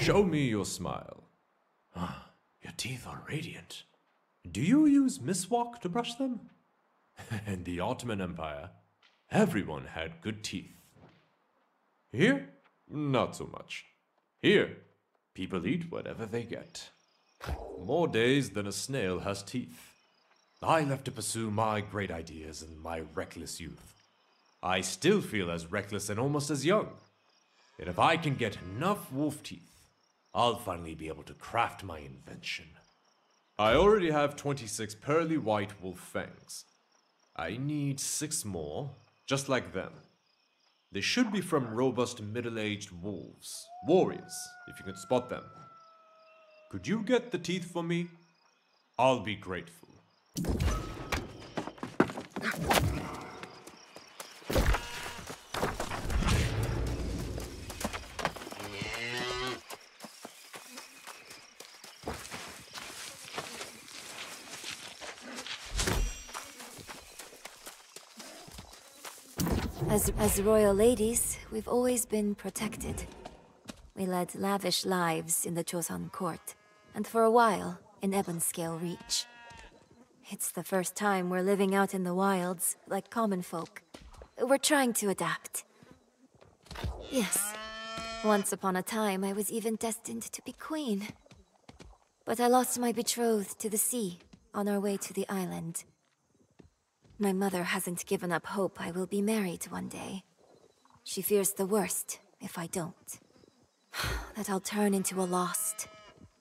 Show me your smile. Ah, your teeth are radiant. Do you use miswak to brush them? In the Ottoman Empire, everyone had good teeth. Here, not so much. Here, people eat whatever they get. More days than a snail has teeth. I left to pursue my great ideas in my reckless youth. I still feel as reckless and almost as young. And if I can get enough wolf teeth, I'll finally be able to craft my invention. I already have 26 pearly white wolf fangs. I need six more, just like them. They should be from robust middle aged wolves, warriors, if you can spot them. Could you get the teeth for me? I'll be grateful. As, as royal ladies, we've always been protected. We led lavish lives in the Joseon court, and for a while, in Ebonscale Reach. It's the first time we're living out in the wilds, like common folk. We're trying to adapt. Yes, once upon a time I was even destined to be queen. But I lost my betrothed to the sea, on our way to the island. My mother hasn't given up hope I will be married one day. She fears the worst if I don't. that I'll turn into a lost.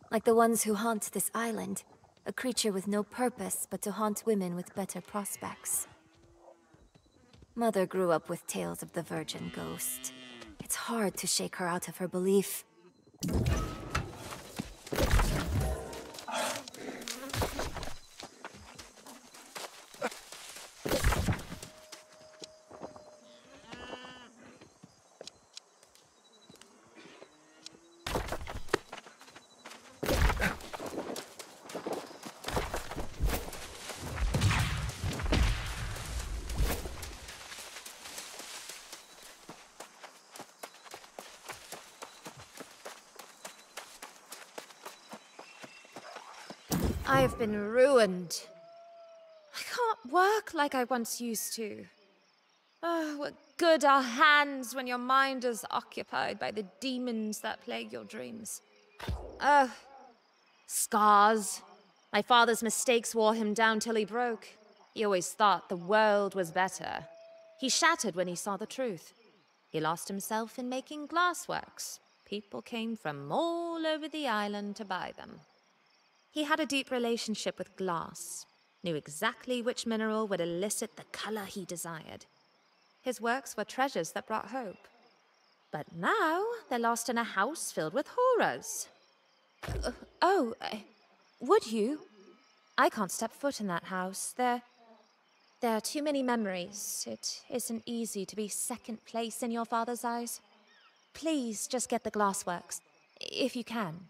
Like the ones who haunt this island. A creature with no purpose but to haunt women with better prospects. Mother grew up with tales of the virgin ghost. It's hard to shake her out of her belief. I've been ruined. I can't work like I once used to. Oh, what good are hands when your mind is occupied by the demons that plague your dreams? Oh, scars. My father's mistakes wore him down till he broke. He always thought the world was better. He shattered when he saw the truth. He lost himself in making glassworks. People came from all over the island to buy them. He had a deep relationship with glass, knew exactly which mineral would elicit the color he desired. His works were treasures that brought hope. But now they're lost in a house filled with horrors. Uh, oh, uh, would you? I can't step foot in that house. There, there are too many memories. It isn't easy to be second place in your father's eyes. Please just get the glassworks, if you can.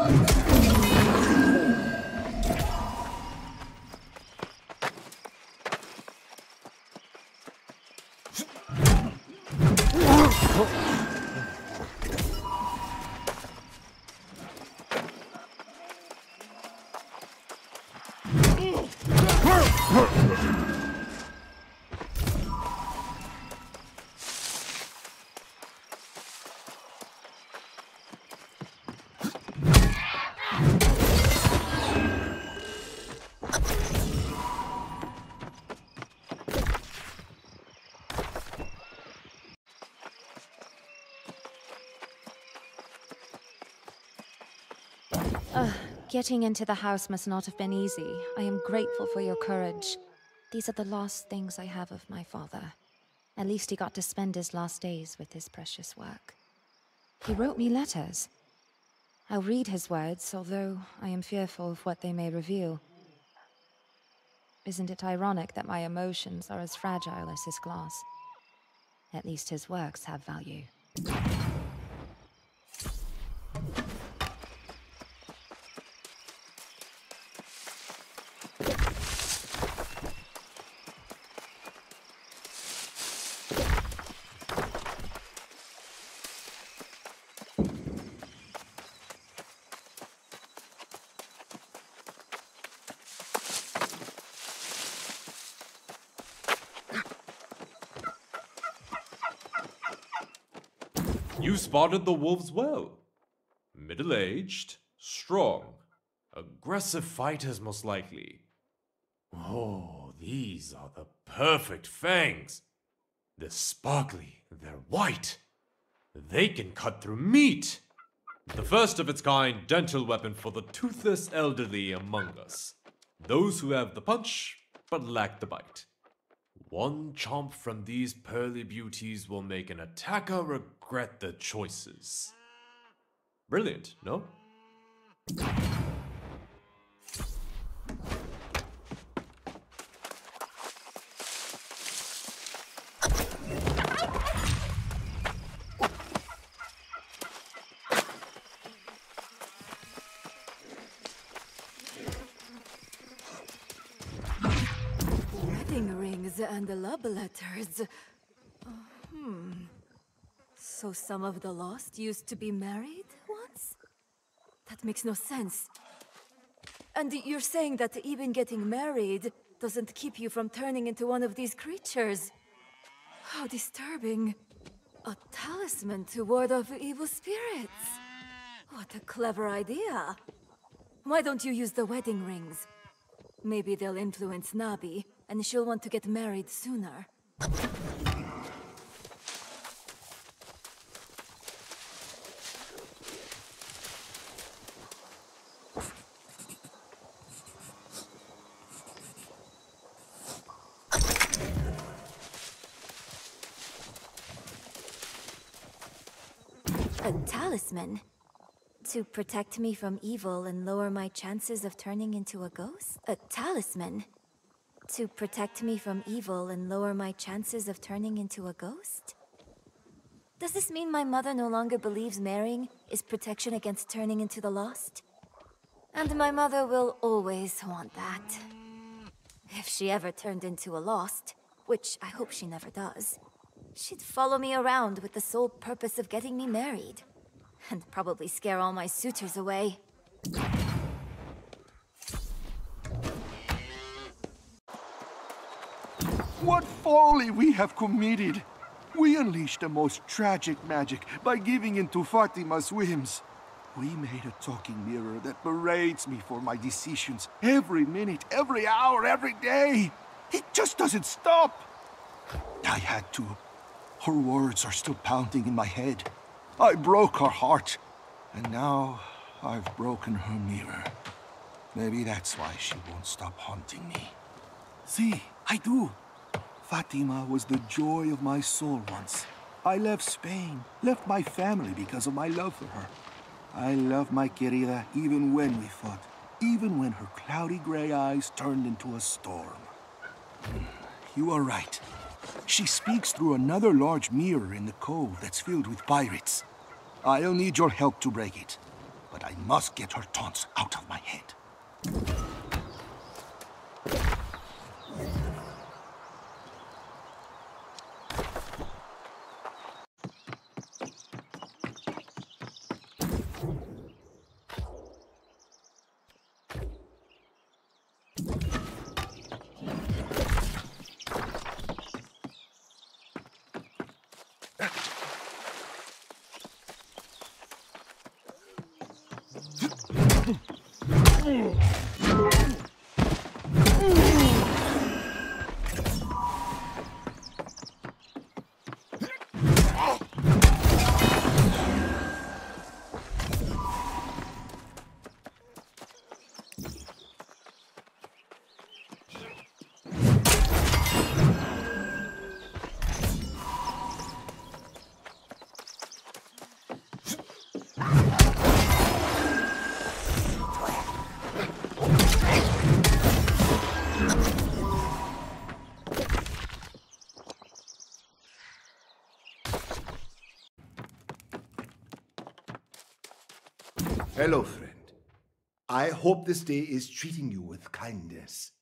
어? Getting into the house must not have been easy. I am grateful for your courage. These are the last things I have of my father. At least he got to spend his last days with his precious work. He wrote me letters. I'll read his words, although I am fearful of what they may reveal. Isn't it ironic that my emotions are as fragile as his glass? At least his works have value. You spotted the wolves well. Middle aged, strong, aggressive fighters, most likely. Oh, these are the perfect fangs. They're sparkly, they're white. They can cut through meat. The first of its kind dental weapon for the toothless elderly among us. Those who have the punch but lack the bite. One chomp from these pearly beauties will make an attacker regret their choices. Brilliant, no? Wedding rings the love letters. Uh, hmm. So some of the lost used to be married once? That makes no sense. And you're saying that even getting married doesn't keep you from turning into one of these creatures? How disturbing. A talisman to ward off evil spirits. What a clever idea. Why don't you use the wedding rings? Maybe they'll influence Nabi, and she'll want to get married sooner. A talisman? To protect me from evil and lower my chances of turning into a ghost? A talisman? To protect me from evil and lower my chances of turning into a ghost? Does this mean my mother no longer believes marrying is protection against turning into the lost? And my mother will always want that. If she ever turned into a lost, which I hope she never does, she'd follow me around with the sole purpose of getting me married. And probably scare all my suitors away. Folly we have committed! We unleashed the most tragic magic by giving in to Fatima's whims. We made a talking mirror that berates me for my decisions every minute, every hour, every day. It just doesn't stop. I had to. Her words are still pounding in my head. I broke her heart, and now I've broken her mirror. Maybe that's why she won't stop haunting me. See, I do. Fatima was the joy of my soul once. I left Spain, left my family because of my love for her. I love my querida even when we fought, even when her cloudy gray eyes turned into a storm. You are right. She speaks through another large mirror in the cove that's filled with pirates. I'll need your help to break it. but I must get her taunts out of my head. Ugh. Hello, friend. I hope this day is treating you with kindness.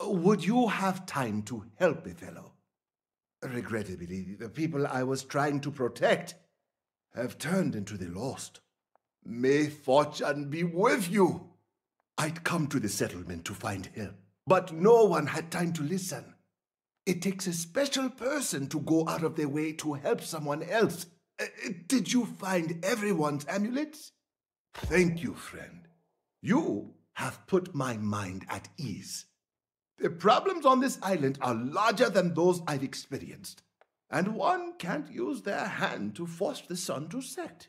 Would you have time to help a fellow? Regrettably, the people I was trying to protect have turned into the lost. May fortune be with you. I'd come to the settlement to find help, but no one had time to listen. It takes a special person to go out of their way to help someone else. Uh, did you find everyone's amulets? Thank you, friend. You have put my mind at ease. The problems on this island are larger than those I've experienced, and one can't use their hand to force the sun to set.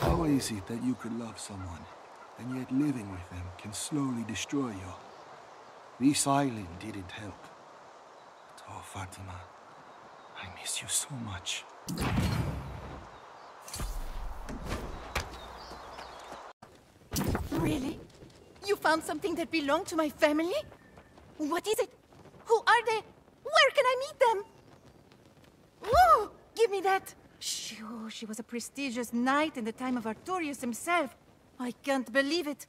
How is it that you could love someone, and yet living with them can slowly destroy you? This island didn't help. But oh, Fatima, I miss you so much. Really? You found something that belonged to my family? What is it? Who are they? Where can I meet them? Whoa! Give me that! She, oh, she was a prestigious knight in the time of Artorius himself. I can't believe it.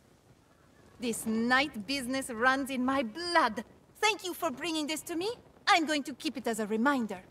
This knight business runs in my blood. Thank you for bringing this to me. I'm going to keep it as a reminder.